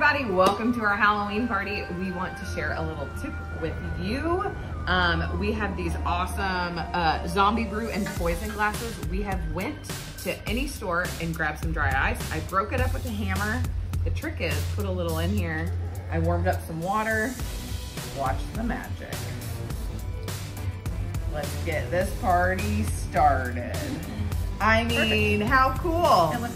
everybody, welcome to our Halloween party. We want to share a little tip with you. Um, we have these awesome uh, zombie brew and poison glasses. We have went to any store and grabbed some dry ice. I broke it up with a hammer. The trick is put a little in here. I warmed up some water. Watch the magic. Let's get this party started. I mean, how cool.